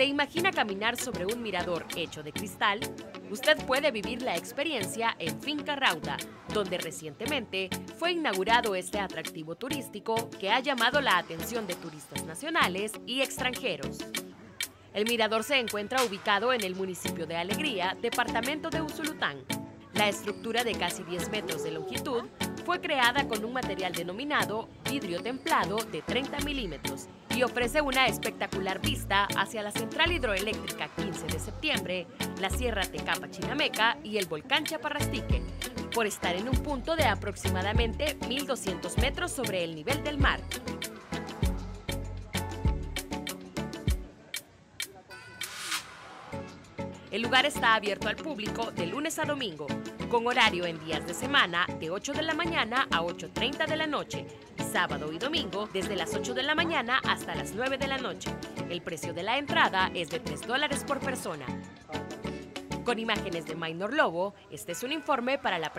¿Se imagina caminar sobre un mirador hecho de cristal? Usted puede vivir la experiencia en Finca Rauda, donde recientemente fue inaugurado este atractivo turístico que ha llamado la atención de turistas nacionales y extranjeros. El mirador se encuentra ubicado en el municipio de Alegría, departamento de Usulután. La estructura de casi 10 metros de longitud fue creada con un material denominado vidrio templado de 30 milímetros y ofrece una espectacular vista hacia la central hidroeléctrica 15 de septiembre, la Sierra Tecapa Chinameca y el volcán Chaparrastique, por estar en un punto de aproximadamente 1.200 metros sobre el nivel del mar. El lugar está abierto al público de lunes a domingo, con horario en días de semana de 8 de la mañana a 8.30 de la noche sábado y domingo desde las 8 de la mañana hasta las 9 de la noche. El precio de la entrada es de 3 dólares por persona. Con imágenes de Minor Lobo, este es un informe para la.